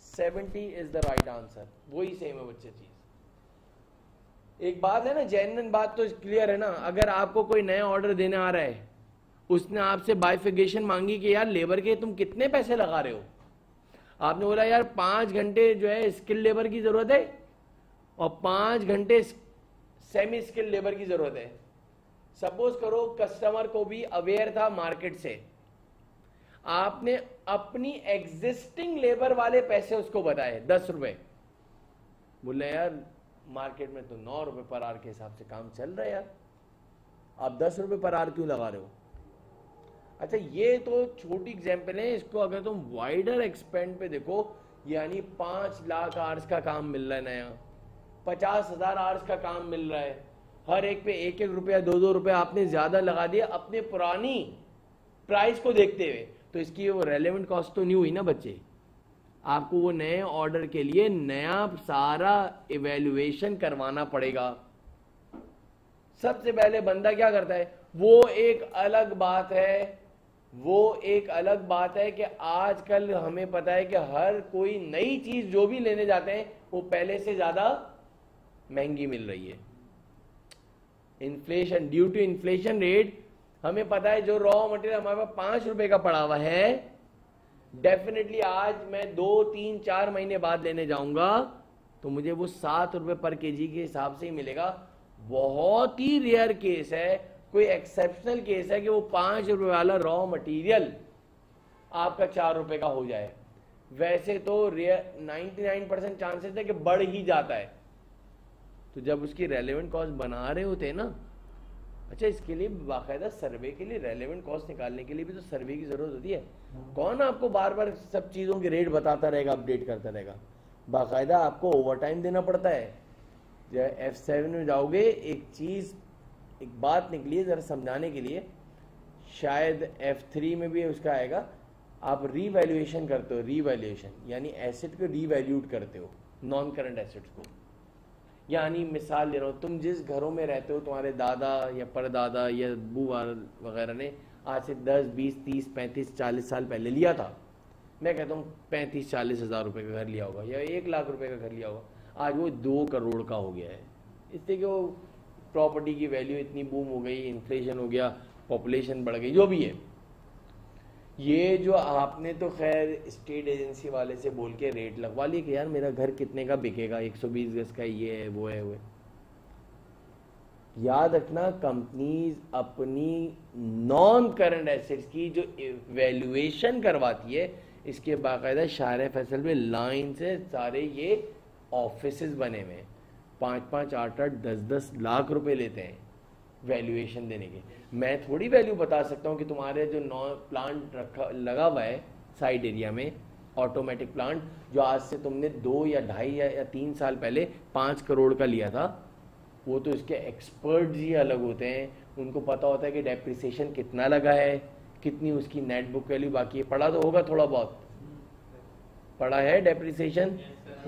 Seventy is the right answer वही सेम है बच्चे, चीज़। एक बात है ना जेन्यन बात तो क्लियर है ना। अगर आपको कोई नया ऑर्डर देने आ रहा है, उसने आपसे बाइफिकेशन मांगी कि यार लेबर के तुम कितने पैसे लगा रहे हो? आपने बोला, यार, पाँच घंटे जो है स्किल लेबर की ज़रूरत है और पाँच घंटे सेमी स्किल लेबर की ज़रूरत है। सपोज़ करो कस्टमर को भी अवेयर था मार्केट से। आपने अपनी एग्जिस्टिंग लेबर वाले पैसे उसको बताए, दस रुपए। बोले, यार मार्केट में तो नौ रुपए पर आर के हिसाब से काम चल रहा है यार। आप दस रुपए पर आर क्यों लगा रहे हो? अच्छा ये तो छोटी एग्ज़ाम्पल है, इसको अगर तुम वाइडर एक्सपेंड पे देखो, यानी पाँच लाख आर्स का काम मिल रहा है नया। पचास हज़ार आर्स का काम मिल रहा है। हर एक पे एक एक रुपया, दो दो रुपया आपने ज़्यादा लगा दिया अपने पुरानी प्राइस को देखते हुए। तो इसकी वो रेलेवेंट कॉस्ट तो नहीं हुई ना बच्चे। आपको वो नए ऑर्डर के लिए नया सारा इवेल्युएशन करवाना पड़ेगा। सबसे पहले बंदा क्या करता है? वो एक अलग बात है। वो एक अलग बात है कि आजकल हमें पता है कि हर कोई नई चीज़ जो भी लेने जाते हैं, वो पहले से ज़्यादा महँगी मिल रही है। Inflation due to inflation rate हमें पता है जो रॉ मटेरियल हमारे पास पाँच रुपए का पड़ा हुआ है डेफिनेटली आज मैं दो, तीन, चार महीने बाद लेने जाऊँगा तो मुझे वो सात रुपए पर केजी के हिसाब से ही मिलेगा। बहुत ही रेयर केस है, कोई एक्सेप्शनल केस है कि वो पाँच रुपए वाला रॉ मटेरियल आपका चार रुपए का हो जाए। वैसे तो रेयर 99 परसेंट चांसेस है कि बढ़ ही जाता है। तो जब उसकी रेलेवेंट कॉस्ट बना रहे होते हैं ना अच्छा इसके लिए बाकायदा सर्वे के लिए रेलेवेंट कॉस्ट निकालने के लिए भी तो सर्वे की ज़रूरत होती है। कौन आपको बार बार सब चीज़ों के रेट बताता रहेगा अपडेट करता रहेगा? बाकायदा आपको ओवर टाइम देना पड़ता है। जब एफ़ सेवन में जाओगे, एक चीज़, एक बात निकली है ज़रा समझाने के लिए, शायद एफ़ थ्री में भी उसका आएगा, आप रीवैल्यूएशन करते हो रीवैल्यूएशन यानी एसेट को रीवैल्यूट करते हो नॉन करंट एसेट्स को। यानी मिसाल ले रहा हूँ, तुम जिस घरों में रहते हो, तुम्हारे दादा या परदादा या बुआ वगैरह ने आज से दस, बीस, तीस, पैंतीस, चालीस साल पहले लिया था। मैं कहता हूँ, पैंतीस, चालीस हज़ार रुपये का घर लिया होगा, या एक लाख रुपए का घर लिया होगा। आज वो दो करोड़ का हो गया है। इससे कि वो प्रॉपर्टी की वैल्यू इतनी बूम हो गई इन्फ्लेशन हो गया पॉपुलेशन बढ़ गई, जो भी है। ये जो आपने तो खैर स्टेट एजेंसी वाले से बोल के रेट लगवा लिया कि यार मेरा घर कितने का बिकेगा? 120 गज का ये है, वो है वो है। याद रखना कंपनीज़ अपनी नॉन करंट एसेट्स की जो वैल्यूएशन करवाती है, इसके बाकायदा शार फैसल में लाइन से सारे ये ऑफ़िस बने हुए हैं। पाँच पाँच आठ आठ दस दस लाख रुपए लेते हैं वैल्यूएशन देने के। मैं थोड़ी वैल्यू बता सकता हूँ कि तुम्हारे जो नौ प्लांट रखा लगा हुआ है साइड एरिया में ऑटोमेटिक प्लांट जो आज से तुमने दो या ढाई या, या तीन साल पहले पाँच करोड़ का लिया था वो तो इसके एक्सपर्ट ही अलग होते हैं। उनको पता होता है कि डेप्रिसिएशन कितना लगा है कितनी उसकी नेट बुक वैल्यू बाकी है। पढ़ा तो होगा थोड़ा बहुत। पढ़ा है डेप्रिसिएशन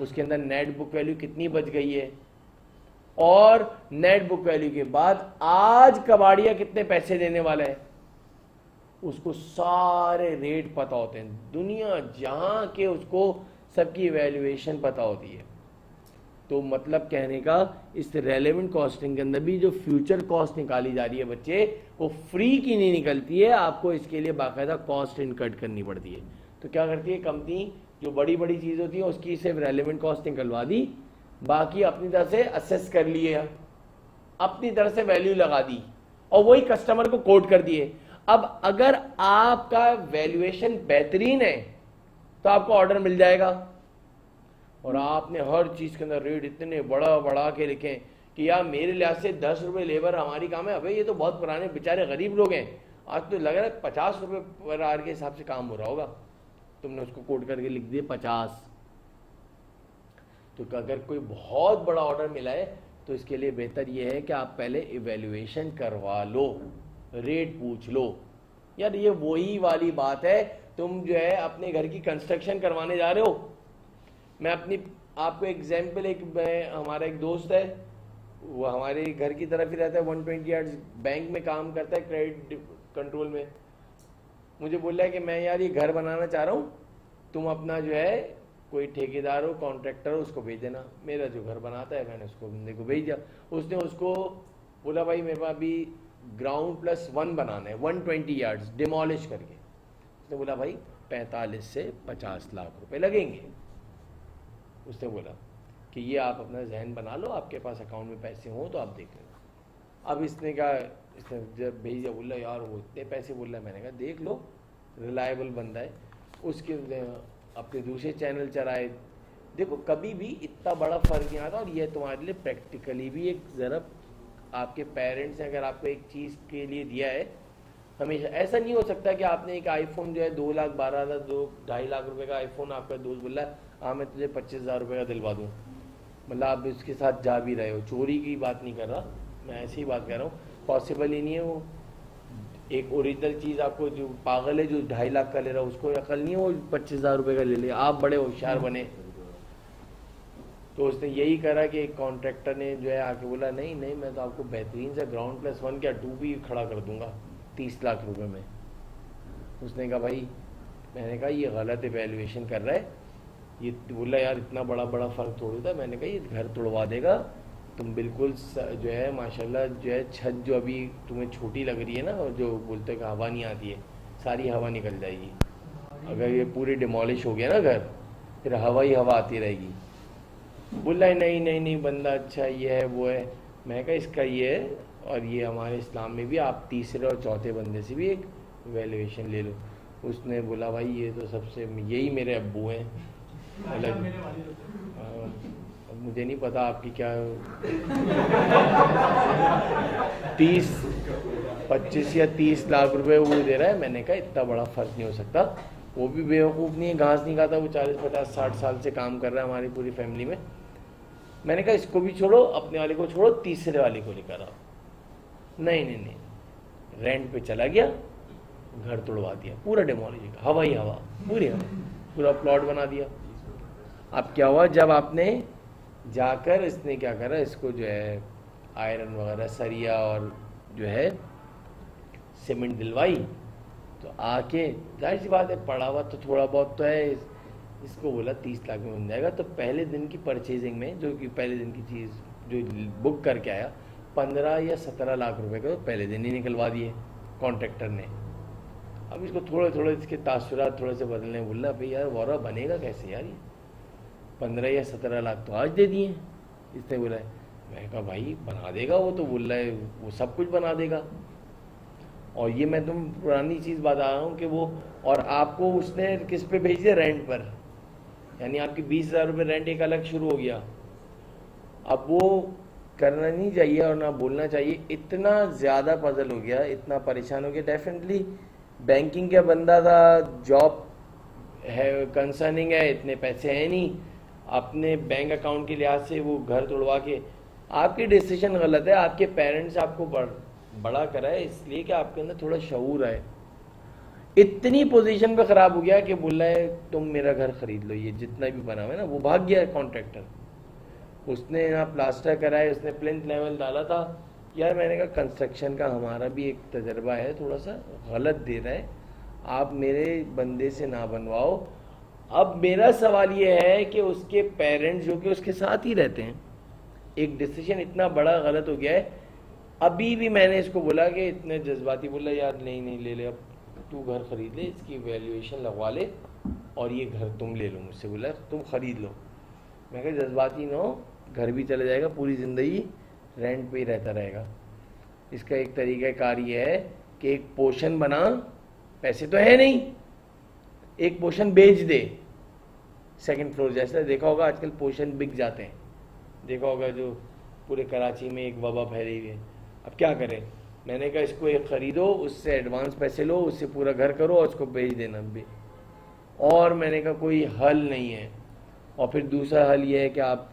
उसके अंदर नेट बुक वैल्यू कितनी बच गई है? और नेट बुक वैल्यू के बाद आज कबाड़िया कितने पैसे देने वाला है? उसको सारे रेट पता होते हैं। दुनिया जहाँ के उसको सबकी वैल्यूएशन पता होती है। तो मतलब कहने का, इस रेलेवेंट कॉस्टिंग के अंदर भी जो फ्यूचर कॉस्ट निकाली जा रही है बच्चे, वो फ्री की नहीं निकलती है, आपको इसके लिए बाकायदा कॉस्ट इनकट करनी पड़ती है। तो क्या करती है कंपनी जो बड़ी बड़ी चीज़ होती है, उसकी सिर्फ़ रेलिवेंट कॉस्ट निकलवा दी। बाकी अपनी तरह से असेस कर लिए, अपनी तरह से वैल्यू लगा दी, और वही कस्टमर को कोट कर दिए। अब अगर आपका वैल्यूएशन बेहतरीन है तो आपको ऑर्डर मिल जाएगा। और आपने हर चीज़ के अंदर रेट इतने बड़ा बढ़ा के लिखे कि यार, मेरे लिहाज से दस रुपए लेबर हमारी काम है। अबे, ये तो बहुत पुराने बेचारे गरीब लोग हैं। आज तो लग रहा है पचास रुपए पर आर के हिसाब से काम हो रहा होगा। तुमने उसको कोट करके लिख दिए पचास। तो अगर कोई बहुत बड़ा ऑर्डर मिला है तो इसके लिए बेहतर यह है कि आप पहले इवेल्युएशन करवा लो रेट पूछ लो। यार, ये वही वाली बात है, तुम जो है अपने घर की कंस्ट्रक्शन करवाने जा रहे हो। मैं अपनी, आपको एग्ज़ाम्पल एक हमारा एक दोस्त है, वो हमारे घर की तरफ़ ही रहता है वन ट्वेंटी बैंक में काम करता है क्रेडिट कंट्रोल में। मुझे बोल रहा है कि मैं यार ये घर बनाना चाह रहा हूँ, तुम अपना जो है कोई ठेकेदार हो कॉन्ट्रैक्टर हो, उसको भेज देना। मेरा जो घर बनाता है, मैंने उसको बंदे को भेज। उसने उसको बोला, भाई, मेरे पास अभी ग्राउंड प्लस वन बनाना है वन ट्वेंटी यार्ड्स डिमोलिश करके। उसने बोला, भाई, पैंतालीस से पचास लाख रुपए लगेंगे। उसने बोला कि, ये आप अपना जहन बना लो, आपके पास अकाउंट में पैसे हों तो आप देख लेना। अब इसने कहा, इसने जब भेज, बोला, यार, वो इतने पैसे बोल रहा है। मैंने कहा, देख लो रिलायबल बंदा है। उसके अपने दूसरे चैनल चलाए। देखो, कभी भी इतना बड़ा फ़र्क नहीं आता और यह तुम्हारे लिए प्रैक्टिकली भी एक ज़रा आपके पेरेंट्स ने अगर आपको एक चीज़ के लिए दिया है, हमेशा ऐसा नहीं हो सकता कि आपने एक आईफोन जो है, दो लाख, बारह हज़ार, दो, ढाई लाख रुपए का आईफोन आपका दोस्त बोला हाँ मैं तुझे पच्चीस हज़ार रुपये का दिलवा दूँ। मतलब आप उसके साथ जा भी रहे हो, चोरी की बात नहीं कर रहा, मैं ऐसी ही बात कर रहा हूँ पॉसिबल ही नहीं है वो। एक ओरिजिनल चीज़ आपको जो पागल है जो ढाई लाख का ले रहा है उसको अकल नहीं है वो पच्चीस हज़ार रुपए का ले लिया। आप बड़े होशियार बने। तो उसने यही करा कि एक कॉन्ट्रैक्टर ने जो है आके बोला नहीं नहीं मैं तो आपको बेहतरीन से ग्राउंड प्लस वन क्या टू भी खड़ा कर दूँगा तीस लाख रुपए में? उसने कहा भाई मैंने कहा ये गलत एवेल्युएशन कर रहा है। ये बोला यार इतना बड़ा बड़ा फ़र्क तोड़ था। मैंने कहा ये घर तोड़वा देगा तुम बिल्कुल जो है माशाल्लाह जो है छत जो अभी तुम्हें छोटी लग रही है ना और जो बोलते हैं हवा नहीं आती है सारी हवा निकल जाएगी। अगर ये पूरी डिमोलिश हो गया ना घर फिर हवा ही हवा आती रहेगी। बोला है नहीं नहीं नहीं बंदा अच्छा ये है वो है। मैं कहा इसका ये है और ये हमारे इस्लाम में भी आप तीसरे और चौथे बंदे से भी एक वैल्यूएशन ले लो। उसने बोला भाई ये तो सबसे यही मेरे अब्बू हैं। अलग मुझे नहीं पता आपकी क्या [LAUGHS] तीस पच्चीस या तीस लाख रुपए वो दे रहा है। मैंने कहा इतना बड़ा फ़र्क नहीं हो सकता। वो भी बेवकूफ़ नहीं है घास नहीं खाता वो चालीस पचास साठ साल से काम कर रहा है हमारी पूरी फैमिली में। मैंने कहा इसको भी छोड़ो अपने वाले को छोड़ो तीसरे वाले को लेकर आओ। नहीं नहीं नहीं। रेंट पे चला गया घर तोड़वा दिया पूरा डेमोलॉजी का हवा ही हवा पूरी हवा पूरा प्लॉट बना दिया। अब क्या हुआ जब आपने जाकर इसने क्या करा, इसको जो है आयरन वगैरह, सरिया और जो है सीमेंट दिलवाई। तो आके, ज़ाहिर सी बात है, पड़ा हुआ तो थोड़ा बहुत तो है इसको बोला तीस लाख में बन जाएगा। तो पहले दिन की परचेजिंग में, जो कि पहले दिन की चीज़, जो बुक करके आया, पंद्रह या सत्रह लाख रुपए का तो पहले दिन ही निकलवा दिए कॉन्ट्रेक्टर ने। अब इसको थोड़े थोड़े इसके तासुरात थोड़े से बदलने बोल रहा भाई यार, वॉरा बनेगा कैसे यार ये? पंद्रह या सत्रह लाख तो आज दे दिए। इसने बोला है मैं कहा, भाई, बना देगा वो तो बोल रहा है, वो सब कुछ बना देगा। और ये मैं तुम पुरानी चीज़ बता रहा हूँ कि वो, और आपको उसने किस पे भेज दिया रेंट पर? यानी आपकी बीस हज़ार रुपये रेंट एक अलग शुरू हो गया। अब वो करना नहीं चाहिए और ना बोलना चाहिए। इतना ज़्यादा पजल हो गया, इतना परेशान हो गया। डेफिनेटली बैंकिंग का बंदा था जॉब है कंसर्निंग है, इतने पैसे हैं नहीं। अपने बैंक अकाउंट के लिहाज से वो घर तोड़वा के, आपकी डिसीज़न गलत है, आपके पेरेंट्स आपको बढ़ बड़ा करा है इसलिए कि आपके अंदर थोड़ा शूर है इतनी पोजीशन पे खराब हो गया कि बोला है, तुम मेरा घर खरीद लो, ये जितना भी बना हुआ है ना, वो भाग गया कॉन्ट्रैक्टर उसने ना प्लास्टर कराया उसने प्लिंथ लेवल डाला था। यार मैंने कहा कंस्ट्रक्शन का हमारा भी एक तजर्बा है, थोड़ा सा गलत दे रहा है। आप मेरे बंदे से ना बनवाओ अब मेरा सवाल ये है कि उसके पेरेंट्स जो कि उसके साथ ही रहते हैं, एक डिसीज़न इतना बड़ा गलत हो गया है। अभी भी मैंने इसको बोला कि इतने जज्बाती बोला, यार नहीं नहीं, ले ले, अब तू घर खरीद ले, इसकी वैल्यूएशन लगवा ले और ये घर तुम ले लो मुझसे। बोला, तुम खरीद लो। मैं कहा, जज्बाती ना हो, घर भी चला जाएगा, पूरी ज़िंदगी रेंट पे ही रहता रहेगा। इसका एक तरीका कार ये है कि एक पोशन बना, पैसे तो है नहीं, एक पोशन बेच दे। सेकंड फ्लोर जैसा देखा होगा आजकल पोर्शन बिक जाते हैं। देखा होगा जो पूरे कराची में एक वबा फैली हुई है। अब क्या करें? मैंने कहा, इसको एक ख़रीदो, उससे एडवांस पैसे लो, उससे पूरा घर करो और उसको बेच देना भी। और मैंने कहा, कोई हल नहीं है। और फिर दूसरा हल ये है कि आप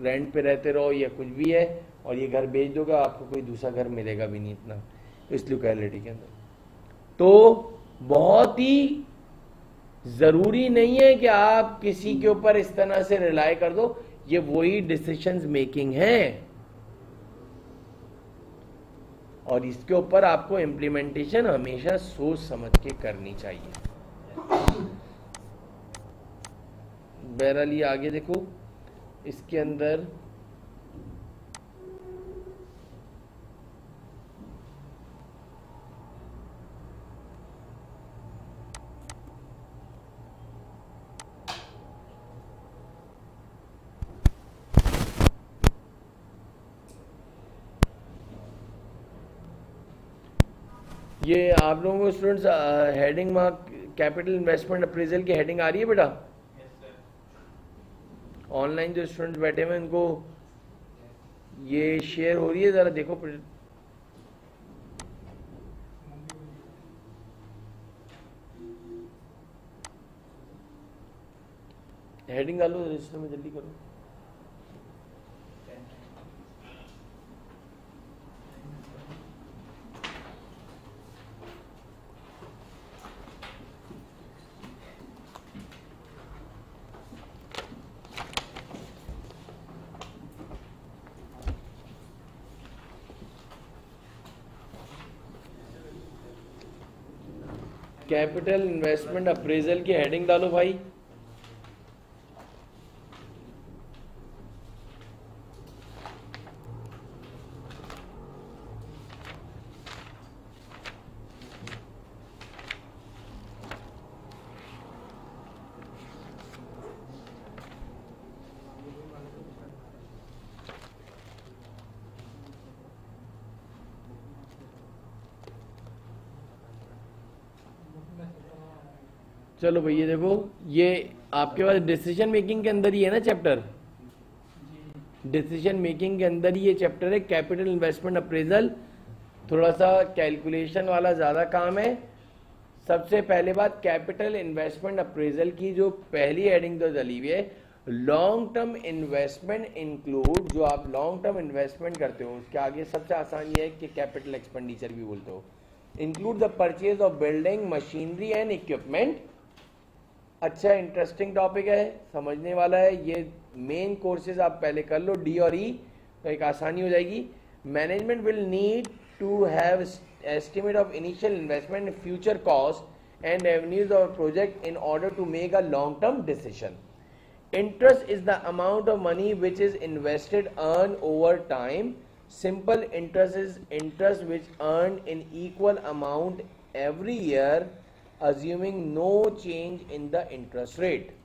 रेंट पे रहते रहो या कुछ भी है, और ये घर बेच दोगे, आपको कोई दूसरा घर मिलेगा भी नहीं इतना, इस लोकेलिटी के अंदर। तो बहुत ही ज़रूरी नहीं है कि आप किसी के ऊपर इस तरह से रिलाई कर दो। ये वही डिसीशंस मेकिंग है। और इसके ऊपर आपको इम्प्लीमेंटेशन हमेशा सोच समझ के करनी चाहिए। बहरहाल आगे देखो, इसके अंदर ये आप लोगों को students heading mark capital investment appraisal की हेडिंग आ रही है बेटा? ऑनलाइन yes, जो स्टूडेंट्स बैठे हुए उनको ये शेयर हो रही है ज़रा देखो हेडिंग डालो रजिस्टर में जल्दी करो। कैपिटल इन्वेस्टमेंट अप्रेजल की हेडिंग डालो भाई। चलो भैया, देखो, ये आपके पास डिसीज़न मेकिंग के अंदर ही है ना चैप्टर डिसीज़न मेकिंग के अंदर ये चैप्टर है कैपिटल इन्वेस्टमेंट अप्रेजल थोड़ा सा कैलकुलेशन वाला ज़्यादा काम है। सबसे पहले बात कैपिटल इन्वेस्टमेंट अप्रेजल की जो पहली हेडिंग तो डली हुई है। लॉन्ग टर्म इन्वेस्टमेंट इंक्लूड जो आप लॉन्ग टर्म इन्वेस्टमेंट करते हो, उसके आगे सबसे आसान ये है कि कैपिटल एक्सपेंडिचर भी बोलते हो। Include the purchase of building machinery and equipment अच्छा इंटरेस्टिंग टॉपिक है समझने वाला है। ये मेन कोर्सेज आप पहले कर लो डी और ई e, तो एक आसानी हो जाएगी। Management will need to have estimate of initial investment future cost and revenues of project in order to make a long term decision interest is the amount of money which is invested earn over time simple interest is interest which earned in equal amount every year. Assuming no change in the interest rate